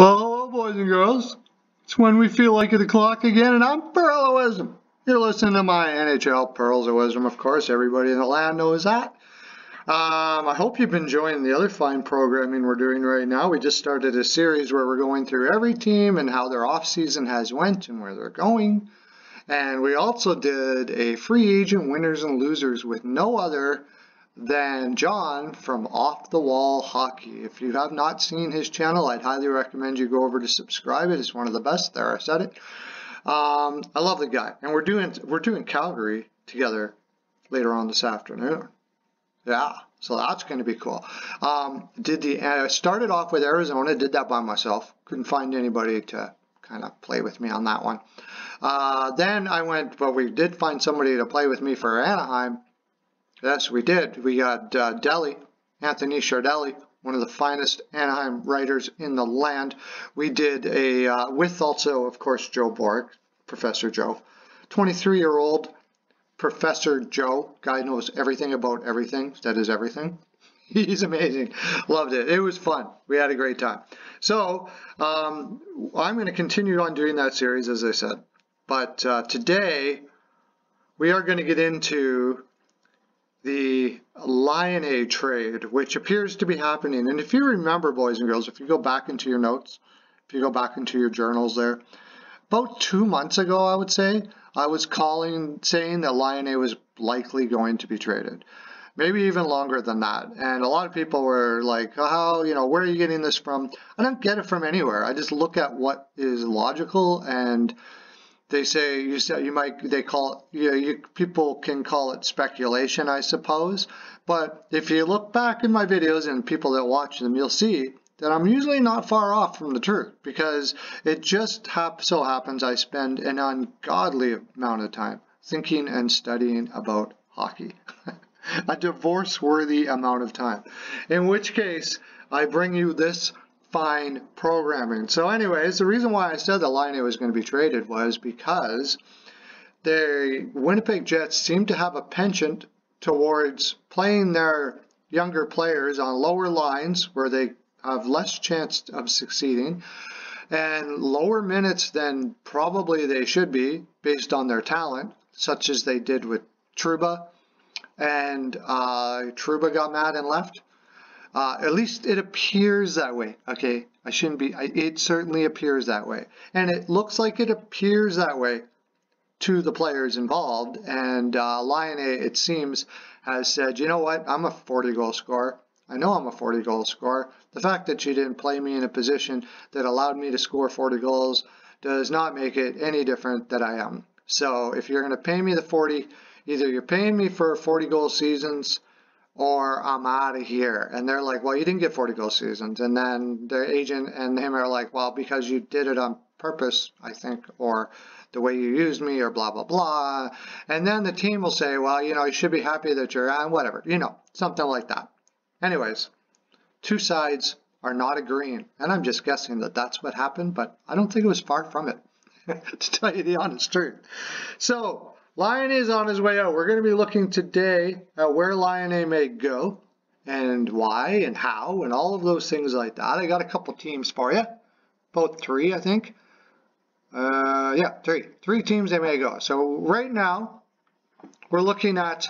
Well, hello, boys and girls. It's when we feel like it o'clock again, and I'm Pearlo Wisdom. You're listening to my NHL Pearls of Wisdom, of course. Everybody in the land knows that. Um, I hope you've been enjoying the other fine programming we're doing right now. We just started a series where we're going through every team and how their off season has went and where they're going. And we also did a free agent winners and losers with no other than John from Off the Wall Hockey. If you have not seen his channel, I'd highly recommend you go over to subscribe. It is one of the best. There, I said it. Um, I love the guy, and we're doing we're doing Calgary together later on this afternoon. Yeah, so that's going to be cool. Um, did the I started off with Arizona, did that by myself. Couldn't find anybody to kind of play with me on that one. Uh, then I went, but we did find somebody to play with me for Anaheim Yes, we did. We got uh, Delhi, Anthony Shardelli, one of the finest Anaheim writers in the land. We did a, uh, with also, of course, Joe Borg, Professor Joe, 23-year-old Professor Joe. Guy knows everything about everything. That is everything. He's amazing. Loved it. It was fun. We had a great time. So um, I'm going to continue on doing that series, as I said. But uh, today we are going to get into the Laine trade, which appears to be happening. And if you remember, boys and girls, if you go back into your notes, if you go back into your journals there, about two months ago, I would say, I was calling, saying that Laine was likely going to be traded. Maybe even longer than that. And a lot of people were like, oh, how, you know, where are you getting this from? I don't get it from anywhere. I just look at what is logical and they say you say you might they call you, know, you people can call it speculation I suppose. But if you look back in my videos and people that watch them you'll see that I'm usually not far off from the truth because it just hap so happens I spend an ungodly amount of time thinking and studying about hockey. A divorce worthy amount of time. In which case I bring you this fine programming. So anyways, the reason why I said that Laine was going to be traded was because the Winnipeg Jets seem to have a penchant towards playing their younger players on lower lines where they have less chance of succeeding and lower minutes than probably they should be based on their talent, such as they did with Trouba. And uh, Trouba got mad and left. Uh, at least it appears that way. Okay, I shouldn't be. I, it certainly appears that way, and it looks like it appears that way to the players involved. And uh, Laine, it seems, has said, you know what? I'm a 40 goal scorer. I know I'm a 40 goal scorer. The fact that you didn't play me in a position that allowed me to score 40 goals does not make it any different that I am. So if you're going to pay me the 40, either you're paying me for 40 goal seasons or I'm out of here. And they're like, well, you didn't get 40 goal seasons. And then their agent and him are like, well, because you did it on purpose, I think, or the way you used me, or blah, blah, blah. And then the team will say, well, you know, you should be happy that you're, uh, whatever, you know, something like that. Anyways, two sides are not agreeing. And I'm just guessing that that's what happened, but I don't think it was far from it, to tell you the honest truth. So, Laine is on his way out. We're going to be looking today at where Laine may go and why and how and all of those things like that. I got a couple teams for you, both three, I think. Uh, yeah, three. Three teams they may go. So right now, we're looking at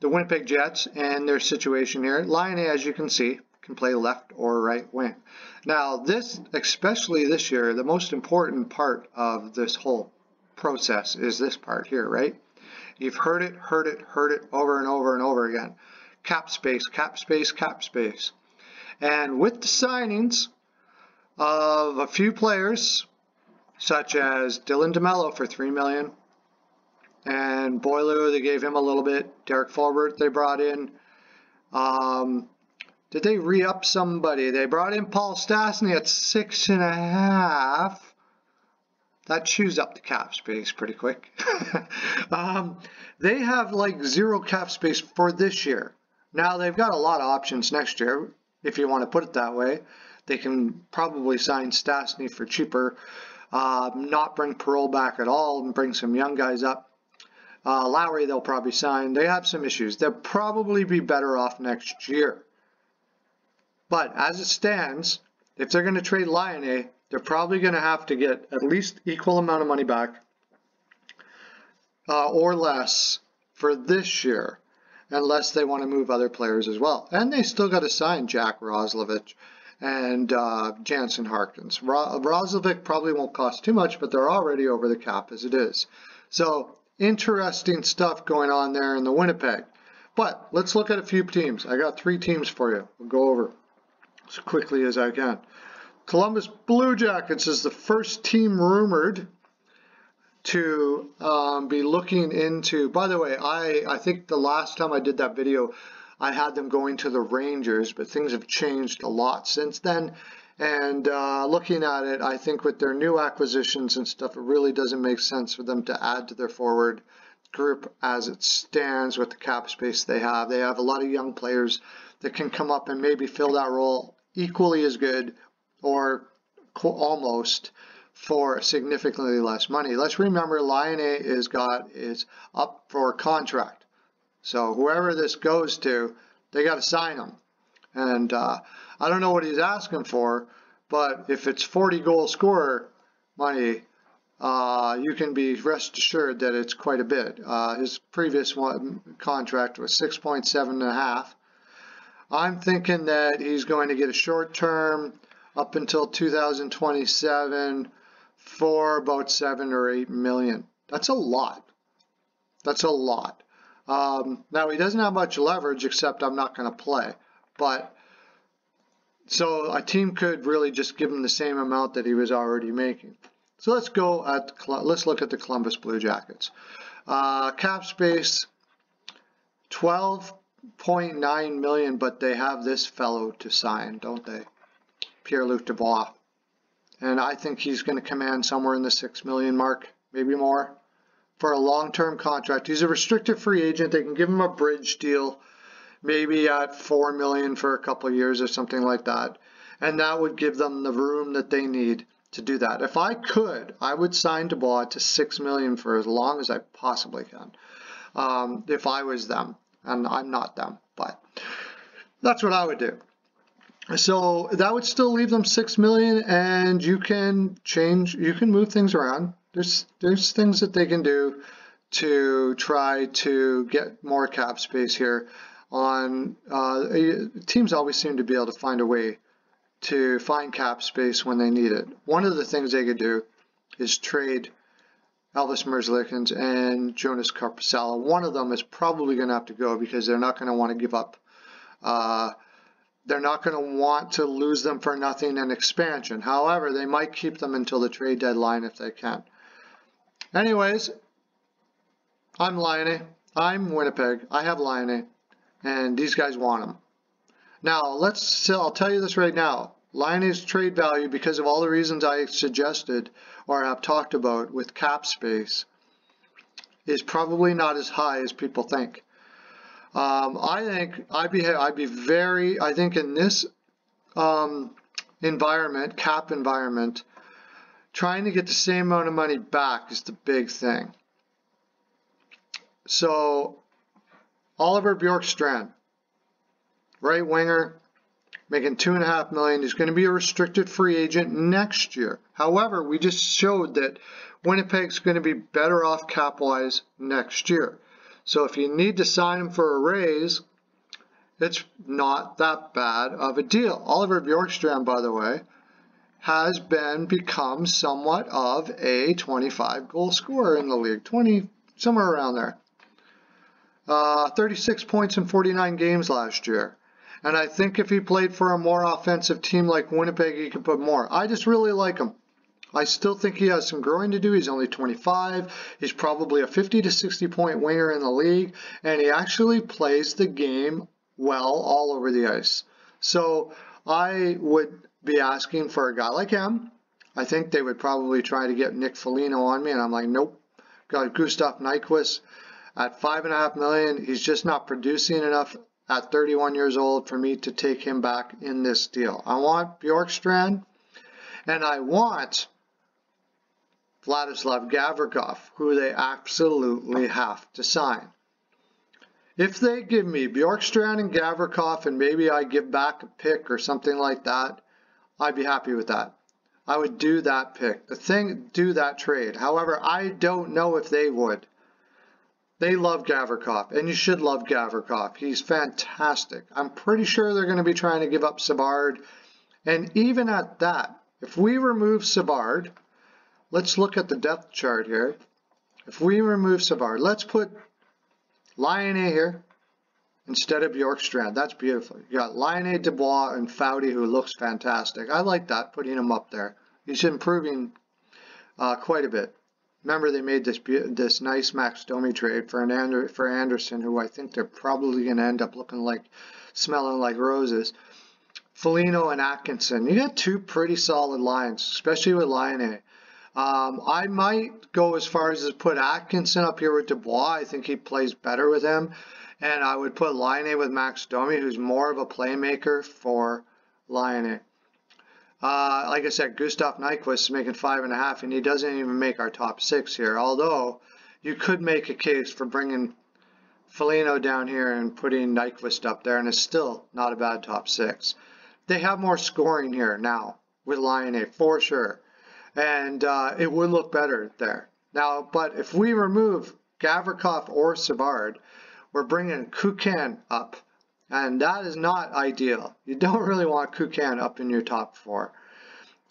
the Winnipeg Jets and their situation here. Laine, as you can see, can play left or right wing. Now, this, especially this year, the most important part of this whole process is this part here, right? You've heard it, heard it, heard it over and over and over again. Cap space, cap space, cap space. And with the signings of a few players, such as Dylan DeMello for 3 million, and Beaulieu, they gave him a little bit. Derek Forbort, they brought in. Um, did they re-up somebody? They brought in Paul Stastny at six and a half that chews up the cap space pretty quick. um, they have like zero cap space for this year. Now they've got a lot of options next year, if you want to put it that way. They can probably sign Stastny for cheaper, uh, not bring Perreault back at all, and bring some young guys up. Uh, Lowry they'll probably sign. They have some issues. They'll probably be better off next year. But as it stands, if they're going to trade Laine, they're probably going to have to get at least equal amount of money back uh, or less for this year, unless they want to move other players as well. And they still got to sign Jack Roslovic and uh, Jansen Harkins. Ro- Roslovic probably won't cost too much, but they're already over the cap as it is. So interesting stuff going on there in the Winnipeg. But let's look at a few teams. I got three teams for you. We'll go over as quickly as I can. Columbus Blue Jackets is the first team rumored to um, be looking into. By the way, I, I think the last time I did that video, I had them going to the Rangers, but things have changed a lot since then. And uh, looking at it, I think with their new acquisitions and stuff, it really doesn't make sense for them to add to their forward group as it stands with the cap space they have. They have a lot of young players that can come up and maybe fill that role equally as good or almost for significantly less money. Let's remember Laine is got is up for contract. So whoever this goes to, they got to sign him. And uh, I don't know what he's asking for, but if it's 40 goal scorer money, uh, you can be rest assured that it's quite a bit. Uh, his previous one, contract was 6.7 and a half. I'm thinking that he's going to get a short term up until 2027 for about seven or eight million. That's a lot. That's a lot. Um, now he doesn't have much leverage except I'm not going to play, but so a team could really just give him the same amount that he was already making. So let's go at let's look at the Columbus Blue Jackets. Uh, cap space 12.9 million, but they have this fellow to sign, don't they? Pierre-Luc Dubois. And I think he's going to command somewhere in the 6 million mark, maybe more, for a long-term contract. He's a restricted free agent. They can give him a bridge deal maybe at four million for a couple years or something like that. And that would give them the room that they need to do that. If I could, I would sign Dubois to six million for as long as I possibly can. Um, if I was them, and I'm not them, but that's what I would do. So that would still leave them six million, and you can change, you can move things around. There's there's things that they can do to try to get more cap space here on uh, teams always seem to be able to find a way to find cap space when they need it. One of the things they could do is trade Elvis Merzlikins and Jonas Korpisalo. One of them is probably going to have to go because they're not going to want to give up. Uh, they're not going to want to lose them for nothing in expansion. However, they might keep them until the trade deadline if they can. Anyways, I'm Laine. I'm Winnipeg. I have Laine and these guys want him. Now, let's, I'll tell you this right now. Laine's trade value, because of all the reasons I suggested or have talked about with cap space, is probably not as high as people think. Um, I think I'd be, I'd be very, I think in this um, environment, cap environment, trying to get the same amount of money back is the big thing. So Oliver Bjorkstrand, right winger, making two and a half million. He's going to be a restricted free agent next year. However, we just showed that Winnipeg's going to be better off cap-wise next year. So if you need to sign him for a raise, it's not that bad of a deal. Oliver Bjorkstrand, by the way, has been become somewhat of a 25 goal scorer in the league, 20 somewhere around there. Uh, 36 points in 49 games last year. And I think if he played for a more offensive team like Winnipeg, he could put more. I just really like him. I still think he has some growing to do. He's only 25. He's probably a 50 to 60 point winger in the league, and he actually plays the game well all over the ice. So I would be asking for a guy like him. I think they would probably try to get Nick Foligno on me, and I'm like, nope. Got Gustav Nyquist. At five and a half million, he's just not producing enough at 31 years old for me to take him back in this deal. I want Bjorkstrand and I want Vladislav Gavrikov, who they absolutely have to sign. If they give me Bjorkstrand and Gavrikov and maybe I give back a pick or something like that, I'd be happy with that. I would do that pick. The thing, do that trade. However, I don't know if they would. They love Gavrikov, and you should love Gavrikov. He's fantastic. I'm pretty sure they're going to be trying to give up Savard. And even at that, if we remove Savard, let's look at the depth chart here. If we remove Savard, let's put Laine here instead of Bjorkstrand. That's beautiful. You got Laine, Dubois, and Foudy, who looks fantastic. I like that, putting him up there. He's improving uh, quite a bit. Remember, they made this this nice Max Domi trade for an Ander, for Anderson, who I think they're probably going to end up looking like, smelling like roses. Foligno and Atkinson. You got two pretty solid lines, especially with Laine. Um, I might go as far as to put Atkinson up here with Dubois. I think he plays better with him. And I would put Laine with Max Domi, who's more of a playmaker for Laine. Uh, like I said, Gustav Nyquist is making five and a half, and he doesn't even make our top six here. Although you could make a case for bringing Foligno down here and putting Nyquist up there, and it's still not a bad top six. They have more scoring here now with Laine for sure, and uh, it would look better there. Now, but if we remove Gavrikov or Savard, we're bringing Kukan up. And that is not ideal. You don't really want Kukan up in your top four.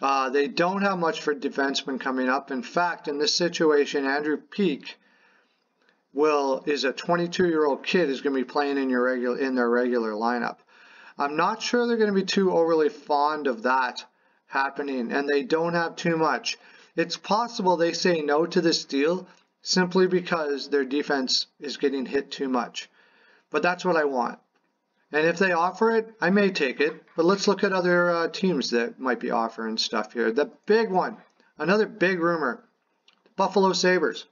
Uh, they don't have much for defensemen coming up. In fact, in this situation, Andrew Peeke will is a 22-year-old kid who's going to be playing in your regular in their regular lineup. I'm not sure they're going to be too overly fond of that happening, and they don't have too much. It's possible they say no to this deal simply because their defense is getting hit too much. But that's what I want. And if they offer it, I may take it. But let's look at other uh, teams that might be offering stuff here. The big one, another big rumor, Buffalo Sabres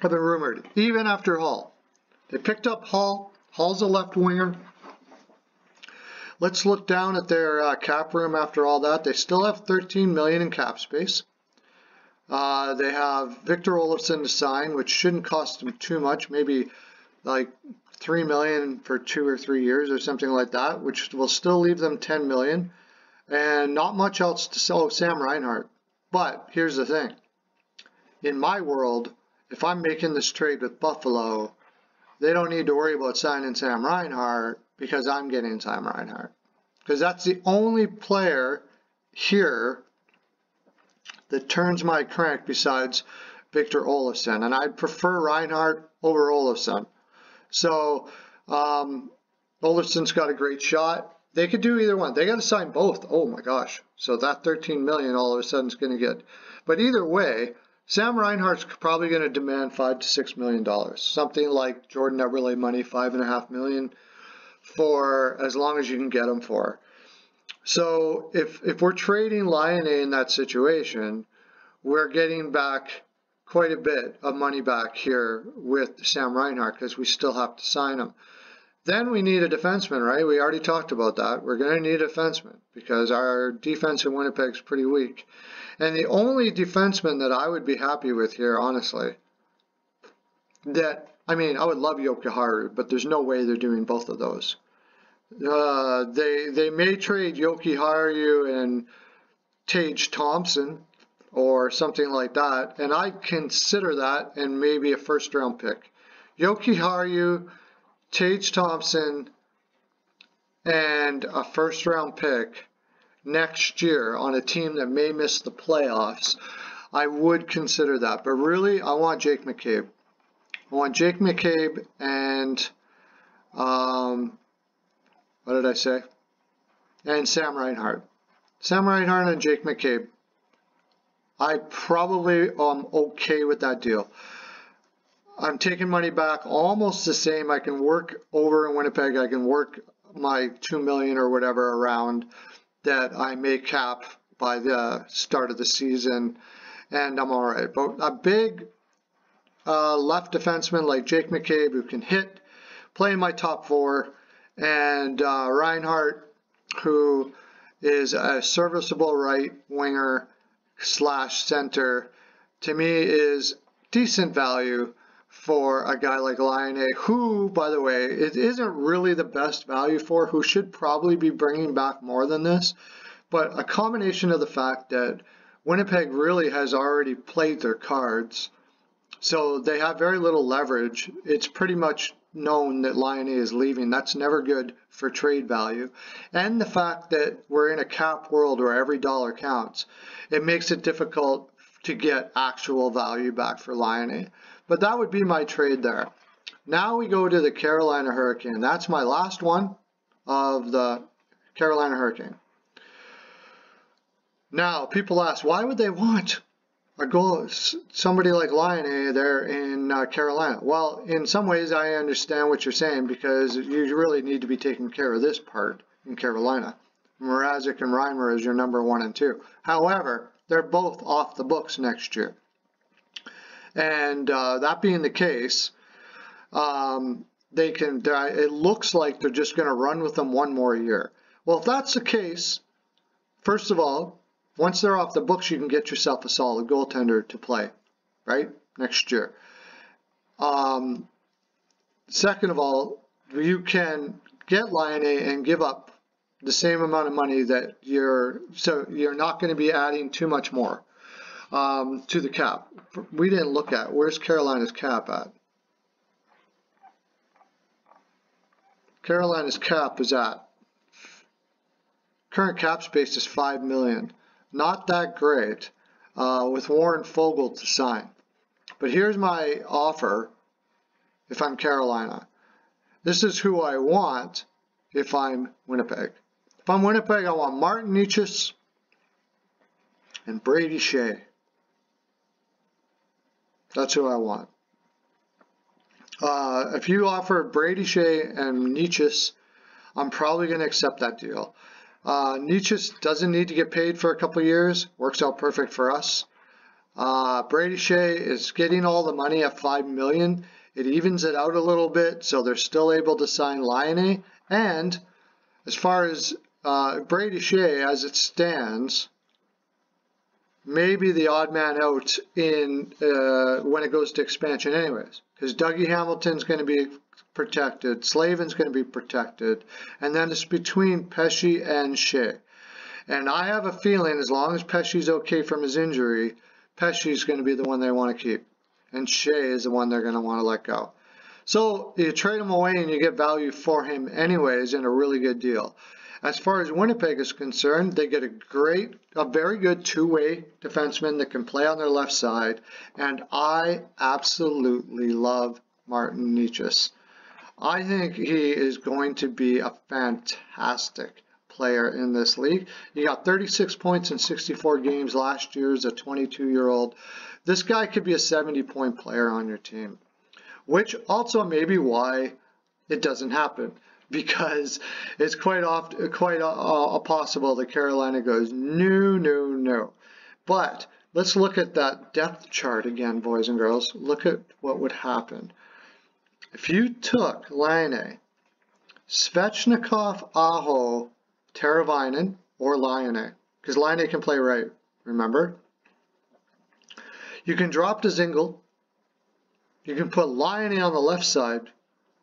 have been rumored, even after Hall. They picked up Hall. Hall's a left winger. Let's look down at their uh, cap room after all that. They still have 13 million in cap space. Uh, they have Victor Olofsson to sign, which shouldn't cost them too much, maybe like three million for two or three years or something like that, which will still leave them 10 million, and not much else to sell. Oh, Sam Reinhart. But here's the thing: in my world, if I'm making this trade with Buffalo, they don't need to worry about signing Sam Reinhart because I'm getting Sam Reinhart, because that's the only player here that turns my crank besides Victor Olofsson. And I'd prefer Reinhart over Olofsson. So um, Olofsson's got a great shot. They could do either one. They got to sign both. Oh my gosh. So that 13 million all of a sudden is going to get. But either way, Sam Reinhart's probably going to demand five to six million dollars. Something like Jordan Eberle money, five and a half million for as long as you can get them for. So if, if we're trading Laine in that situation, we're getting back quite a bit of money back here with Sam Reinhart because we still have to sign him. Then we need a defenseman, right? We already talked about that. We're going to need a defenseman because our defense in Winnipeg is pretty weak. And the only defenseman that I would be happy with here, honestly, that, I mean, I would love Jokiharju, but there's no way they're doing both of those. Uh, they they may trade Jokiharju and Tage Thompson or something like that, and I consider that and maybe a first round pick. Jokiharju, Tage Thompson, and a first round pick next year on a team that may miss the playoffs, I would consider that. But really, I want Jake McCabe. I want Jake McCabe and um, what did I say? And Sam Reinhart. Sam Reinhart and Jake McCabe. I probably am okay with that deal. I'm taking money back almost the same. I can work over in Winnipeg. I can work my two million or whatever around that I may cap by the start of the season, and I'm all right. But a big uh, left defenseman like Jake McCabe who can hit, play in my top four, and uh, Reinhart, who is a serviceable right winger slash center, to me is decent value for a guy like Laine, who, by the way, it isn't really the best value for, who should probably be bringing back more than this. But a combination of the fact that Winnipeg really has already played their cards, so they have very little leverage. It's pretty much known that Laine is leaving. That's never good for trade value. And the fact that we're in a cap world where every dollar counts, it makes it difficult to get actual value back for Laine. But that would be my trade there. Now we go to the Carolina Hurricane. That's my last one of the Carolina Hurricane. Now, people ask, why would they want a goal, somebody like Laine there in uh, Carolina? Well, in some ways, I understand what you're saying because you really need to be taking care of this part in Carolina. Mrazek and Reimer is your number one and two. However, they're both off the books next year. And uh, that being the case, um, they can. It looks like they're just going to run with them one more year. Well, if that's the case, first of all, once they're off the books, you can get yourself a solid goaltender to play, right, next year. Um, second of all, you can get Laine and give up the same amount of money that you're so you're not going to be adding too much more um, to the cap. We didn't look at where's Carolina's cap at. Carolina's cap is at current cap space is five million. Not that great uh, with Warren Foegele to sign. But here's my offer if I'm Carolina. This is who I want if I'm Winnipeg. If I'm Winnipeg, I want Martin Necas and Brady Skjei. That's who I want. Uh, if you offer Brady Skjei and Necas, I'm probably going to accept that deal. Uh, Necas doesn't need to get paid for a couple years. Works out perfect for us. Uh, Brady Skjei is getting all the money at five million. It evens it out a little bit, so they're still able to sign Laine. And as far as uh, Brady Skjei, as it stands, maybe the odd man out in uh, when it goes to expansion anyways because Dougie Hamilton's going to be protected, Slavin's going to be protected, and then it's between Pesce and Skjei. And I have a feeling as long as Pesce's okay from his injury, Pesce's going to be the one they want to keep. And Skjei is the one they're going to want to let go. So you trade him away and you get value for him anyways in a really good deal. As far as Winnipeg is concerned, they get a great, a very good two-way defenseman that can play on their left side, and I absolutely love Martin Necas. I think he is going to be a fantastic player in this league. He got 36 points in 64 games last year as a 22-year-old. This guy could be a 70-point player on your team, which also may be why it doesn't happen because it's quite often quite uh, possible that Carolina goes no, no, no. But let's look at that depth chart again, boys and girls. Look at what would happen if you took Laine, Svechnikov, Aho, Teravainen, or Laine, because Laine can play right. Remember. You can drop to Dzingel. You can put Laine on the left side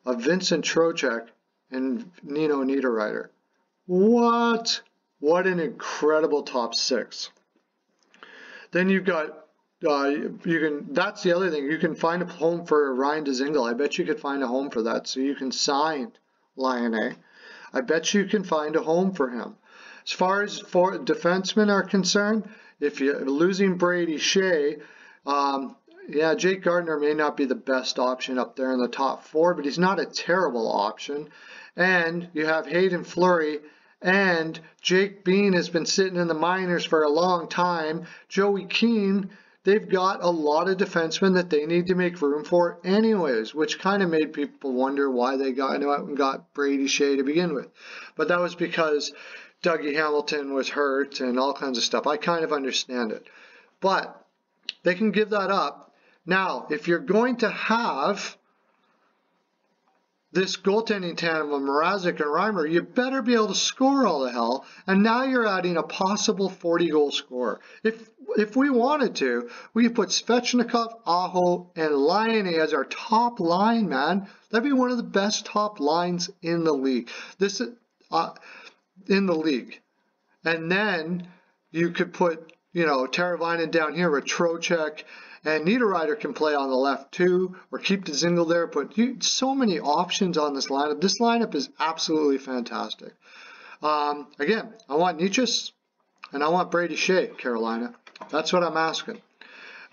of Vincent Trocheck and Nino Niederreiter. What? What an incredible top six. Then you've got uh, you can. That's the other thing. You can find a home for Ryan Dzingel. I bet you could find a home for that. So you can sign Laine. I bet you can find a home for him. As far as for defensemen are concerned, if you're losing Brady Skjei, um, yeah, Jake Gardiner may not be the best option up there in the top four, but he's not a terrible option. And you have Haydn Fleury and Jake Bean has been sitting in the minors for a long time. Joey Keane, they've got a lot of defensemen that they need to make room for anyways, which kind of made people wonder why they got got Brady Skjei to begin with. But that was because Dougie Hamilton was hurt and all kinds of stuff. I kind of understand it. But they can give that up now, if you're going to have this goaltending tandem of Mrazek and Reimer, you better be able to score all the hell. And now you're adding a possible 40 goal scorer. If if we wanted to, we could put Svechnikov, Aho, and Laine as our top line, man. That'd be one of the best top lines in the league. This is uh, in the league. And then you could put, you know, Teravainen down here with Trocheck, and Niederreiter can play on the left too, or keep Dzingel there. But you, so many options on this lineup. This lineup is absolutely fantastic. Um, again, I want Necas and I want Brady Skjei, Carolina. That's what I'm asking.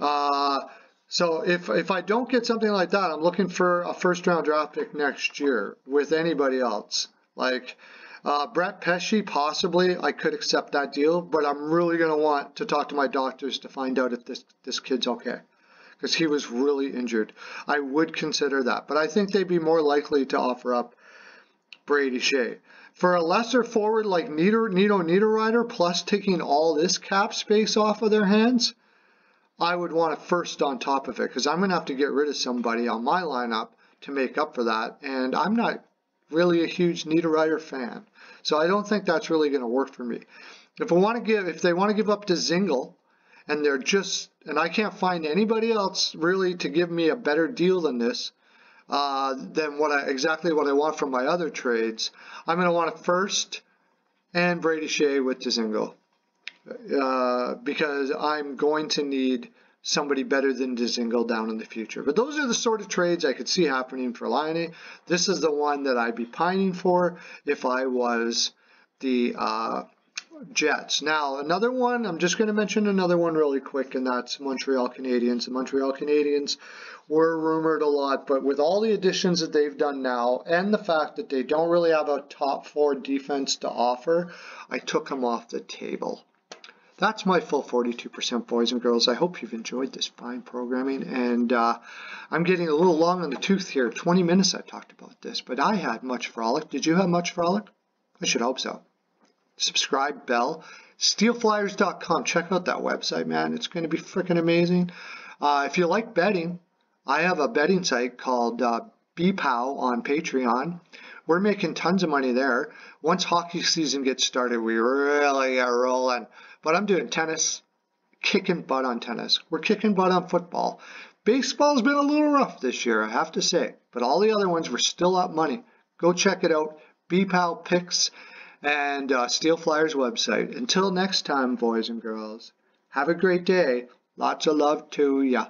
Uh, so if if I don't get something like that, I'm looking for a first round draft pick next year with anybody else. Like uh, Brett Pesce, possibly I could accept that deal, but I'm really going to want to talk to my doctors to find out if this this kid's okay because he was really injured. I would consider that, but I think they'd be more likely to offer up Brady Skjei. For a lesser forward like Nieder, Nito Niederreiter, plus taking all this cap space off of their hands, I would want a first on top of it because I'm going to have to get rid of somebody on my lineup to make up for that. And I'm not really a huge Niederreiter fan. So I don't think that's really going to work for me. If I want to give, if they want to give up to Dzingel, and they're just, and I can't find anybody else really to give me a better deal than this, uh, than what I exactly what I want from my other trades. I'm going to want a first and Brady Skjei with Dzingel uh, because I'm going to need somebody better than Dzingel down in the future. But those are the sort of trades I could see happening for Laine. This is the one that I'd be pining for if I was the uh, Jets. Now, another one, I'm just going to mention another one really quick, and that's Montreal Canadiens. The Montreal Canadiens were rumored a lot, but with all the additions that they've done now, and the fact that they don't really have a top four defense to offer, I took them off the table. That's my full 42% boys and girls. I hope you've enjoyed this fine programming, and uh, I'm getting a little long on the tooth here. 20 minutes I've talked about this, but I had much frolic. Did you have much frolic? I should hope so subscribe bell. Steelflyers.com. Check out that website, man. It's going to be freaking amazing. Uh, if you like betting, I have a betting site called uh, BPOW on Patreon. We're making tons of money there. Once hockey season gets started, we really are rolling. But I'm doing tennis, kicking butt on tennis. We're kicking butt on football. Baseball's been a little rough this year, I have to say. But all the other ones, were still up money. Go check it out. BPAL picks and uh, Steel Flyers website. Until next time, boys and girls, have a great day. Lots of love to ya.